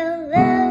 hello.